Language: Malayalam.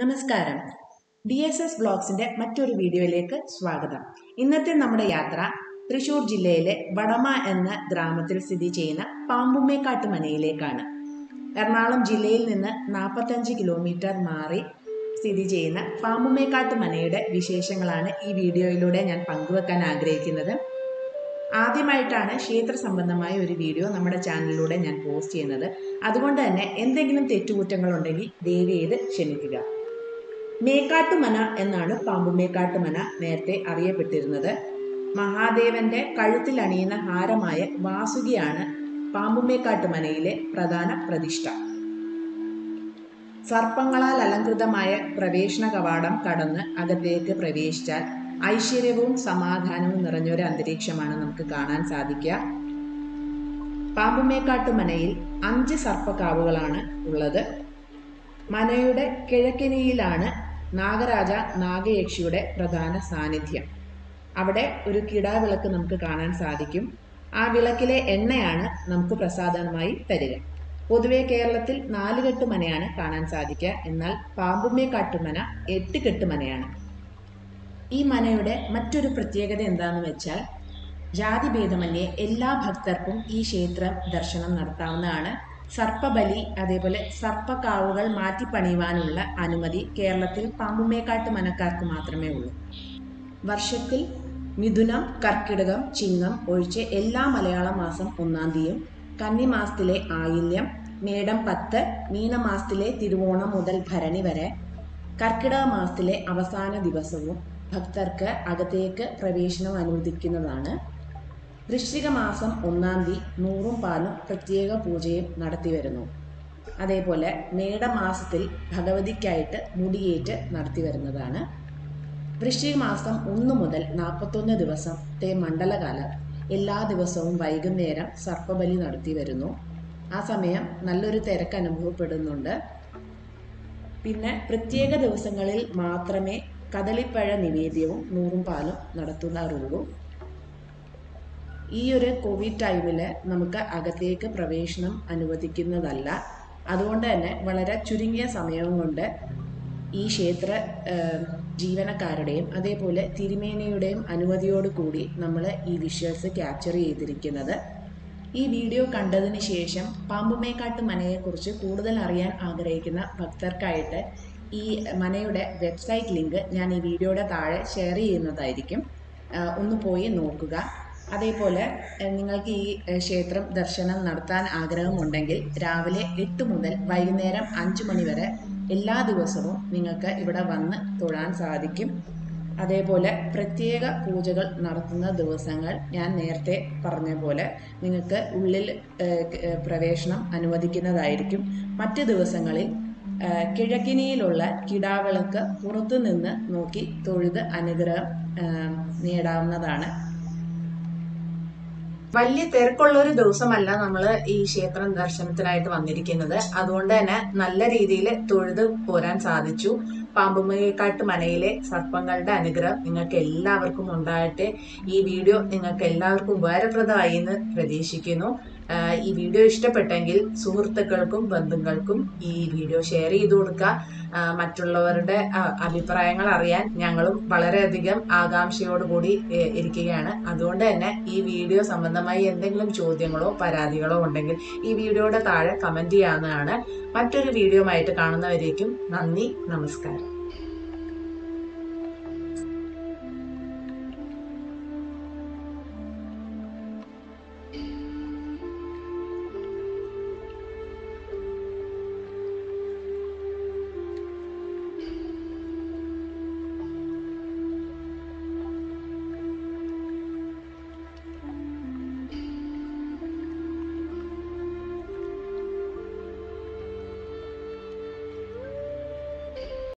നമസ്കാരം. ഡി എസ് എസ് ബ്ലോഗ്സിന്റെ മറ്റൊരു വീഡിയോയിലേക്ക് സ്വാഗതം. ഇന്നത്തെ നമ്മുടെ യാത്ര തൃശൂർ ജില്ലയിലെ വടമ എന്ന ഗ്രാമത്തിൽ സ്ഥിതി ചെയ്യുന്ന പാമ്പുമ്മേക്കാട്ട് മനയിലേക്കാണ് എറണാകുളം ജില്ലയിൽ നിന്ന് നാൽപ്പത്തഞ്ച് കിലോമീറ്റർ മാറി സ്ഥിതി ചെയ്യുന്ന പാമ്പുമ്മേക്കാട്ട് മനയുടെ വിശേഷങ്ങളാണ് ഈ വീഡിയോയിലൂടെ ഞാൻ പങ്കുവെക്കാൻ ആഗ്രഹിക്കുന്നത്. ആദ്യമായിട്ടാണ് ക്ഷേത്ര സംബന്ധമായ ഒരു വീഡിയോ നമ്മുടെ ചാനലിലൂടെ ഞാൻ പോസ്റ്റ് ചെയ്യുന്നത്. അതുകൊണ്ട് തന്നെ എന്തെങ്കിലും തെറ്റുകുറ്റങ്ങളുണ്ടെങ്കിൽ ദയവ് ചെയ്ത് ക്ഷമിക്കുക. മേക്കാട്ടുമന എന്നാണ് പാമ്പുമേക്കാട്ടുമന നേരത്തെ അറിയപ്പെട്ടിരുന്നത്. മഹാദേവന്റെ കഴുത്തിൽ അണിയുന്ന ഹാരമായ വാസുകിയാണ് പാമ്പുമേക്കാട്ടുമനയിലെ പ്രധാന പ്രതിഷ്ഠ. സർപ്പങ്ങളാൽ അലങ്കൃതമായ പ്രവേശന കവാടം കടന്ന് അകത്തേക്ക് പ്രവേശിച്ചാൽ ഐശ്വര്യവും സമാധാനവും നിറഞ്ഞൊരു അന്തരീക്ഷമാണ് നമുക്ക് കാണാൻ സാധിക്കുക. പാമ്പുമേക്കാട്ടുമനയിൽ അഞ്ച് സർപ്പക്കാവുകളാണ് ഉള്ളത്. മനയുടെ കിഴക്കിനിയിലാണ് നാഗരാജ നാഗയക്ഷിയുടെ പ്രധാന സാന്നിധ്യം. അവിടെ ഒരു കിടാവിളക്ക് നമുക്ക് കാണാൻ സാധിക്കും. ആ വിളക്കിലെ എണ്ണയാണ് നമുക്ക് പ്രസാദമായി തരിക. പൊതുവെ കേരളത്തിൽ നാല് കെട്ടുമനയാണ് കാണാൻ സാധിക്കുക. എന്നാൽ പാമ്പുമ്മേക്കാട്ടുമന എട്ട് കെട്ടുമനയാണ് ഈ മനയുടെ മറ്റൊരു പ്രത്യേകത എന്താണെന്ന് വെച്ചാൽ ജാതിഭേദമന്യേ എല്ലാ ഭക്തർക്കും ഈ ക്ഷേത്രം ദർശനം നടത്താവുന്നതാണ്. സർപ്പബലി അതേപോലെ സർപ്പക്കാവുകൾ മാറ്റിപ്പണിയുവാനുള്ള അനുമതി കേരളത്തിൽ പാമ്പുമേക്കാട്ട് മനക്കാർക്ക് മാത്രമേ ഉള്ളൂ. വർഷത്തിൽ മിഥുനം കർക്കിടകം ചിങ്ങം ഒഴിച്ച് എല്ലാ മലയാള മാസം ഒന്നാം തീയതിയും കന്നിമാസത്തിലെ ആയില്യം മേടം പത്ത് മീനമാസത്തിലെ തിരുവോണം മുതൽ ഭരണി വരെ കർക്കിടക മാസത്തിലെ അവസാന ദിവസവും ഭക്തർക്ക് അകത്തേക്ക് പ്രവേശനം അനുവദിക്കുന്നതാണ് വൃശ്ചിക മാസം ഒന്നാം തീയതി നൂറും പാലും പ്രത്യേക പൂജയും നടത്തി വരുന്നു. അതേപോലെ മേടമാസത്തിൽ ഭഗവതിക്കായിട്ട് മുടിയേറ്റ് നടത്തി വരുന്നതാണ്. വൃശ്ചിക മാസം ഒന്ന് മുതൽ നാൽപ്പത്തൊന്ന് ദിവസത്തെ മണ്ഡലകാലം എല്ലാ ദിവസവും വൈകുന്നേരം സർപ്പബലി നടത്തി വരുന്നു. ആ സമയം നല്ലൊരു തിരക്ക് അനുഭവപ്പെടുന്നുണ്ട്. പിന്നെ പ്രത്യേക ദിവസങ്ങളിൽ മാത്രമേ കദളിപ്പഴ നിവേദ്യവും നൂറും പാലും നടത്തുന്നാറുള്ളൂ. ഈ ഒരു കോവിഡ് ടൈമിൽ നമുക്ക് അകത്തേക്ക് പ്രവേശനം അനുവദിക്കുന്നതല്ല. അതുകൊണ്ട് തന്നെ വളരെ ചുരുങ്ങിയ സമയം കൊണ്ട് ഈ ക്ഷേത്ര ജീവനക്കാരുടെയും അതേപോലെ തിരുമേനിയുടെയും അനുമതിയോട് കൂടി നമ്മൾ ഈ വിഷ്വൽസ് ക്യാപ്ചർ ചെയ്തിരിക്കുന്നത്. ഈ വീഡിയോ കണ്ടതിന് ശേഷം പാമ്പുമേക്കാട്ട് മനയെക്കുറിച്ച് കൂടുതൽ അറിയാൻ ആഗ്രഹിക്കുന്ന ഭക്തർക്കായിട്ട് ഈ മനയുടെ വെബ്സൈറ്റ് ലിങ്ക് ഞാൻ ഈ വീഡിയോയുടെ താഴെ ഷെയർ ചെയ്യുന്നതായിരിക്കും. ഒന്ന് പോയി നോക്കുക. അതേപോലെ നിങ്ങൾക്ക് ഈ ക്ഷേത്രം ദർശനം നടത്താൻ ആഗ്രഹമുണ്ടെങ്കിൽ രാവിലെ എട്ട് മുതൽ വൈകുന്നേരം അഞ്ച് മണി വരെ എല്ലാ ദിവസവും നിങ്ങൾക്ക് ഇവിടെ വന്ന് തൊഴാൻ സാധിക്കും. അതേപോലെ പ്രത്യേക പൂജകൾ നടത്തുന്ന ദിവസങ്ങൾ ഞാൻ നേരത്തെ പറഞ്ഞ പോലെ നിങ്ങൾക്ക് ഉള്ളിൽ പ്രവേശനം അനുവദിക്കുന്നതായിരിക്കും. മറ്റ് ദിവസങ്ങളിൽ കിഴക്കിനിയിലുള്ള കിടാവിളക്ക് പുറത്തു നിന്ന് നോക്കി തൊഴുത് അനുഗ്രഹം നേടാവുന്നതാണ്. വലിയ തിരക്കുള്ള ഒരു ദിവസമല്ല നമ്മൾ ഈ ക്ഷേത്രം ദർശനത്തിനായിട്ട് വന്നിരിക്കുന്നത്. അതുകൊണ്ട് തന്നെ നല്ല രീതിയിൽ തൊഴുത് പോരാൻ സാധിച്ചു. പാമ്പുമേക്കാട്ട് മനയിലെ സർപ്പങ്ങളുടെ അനുഗ്രഹം നിങ്ങൾക്ക് എല്ലാവർക്കും ഉണ്ടായിട്ട് ഈ വീഡിയോ നിങ്ങൾക്ക് എല്ലാവർക്കും ഉപകാരപ്രദമായി എന്ന് പ്രതീക്ഷിക്കുന്നു. ഈ വീഡിയോ ഇഷ്ടപ്പെട്ടെങ്കിൽ സുഹൃത്തുക്കൾക്കും ബന്ധുക്കൾക്കും ഈ വീഡിയോ ഷെയർ ചെയ്തു കൊടുക്കുക. മറ്റുള്ളവരുടെ അഭിപ്രായങ്ങൾ അറിയാൻ ഞങ്ങളും വളരെയധികം ആകാംക്ഷയോടുകൂടി ഇരിക്കുകയാണ്. അതുകൊണ്ട് തന്നെ ഈ വീഡിയോ സംബന്ധമായി എന്തെങ്കിലും ചോദ്യങ്ങളോ പരാതികളോ ഉണ്ടെങ്കിൽ ഈ വീഡിയോയുടെ താഴെ കമന്റ് ചെയ്യാവുന്നതാണ്. മറ്റൊരു വീഡിയോ ആയിട്ട് കാണുന്നവരേക്കും നന്ദി നമസ്കാരം.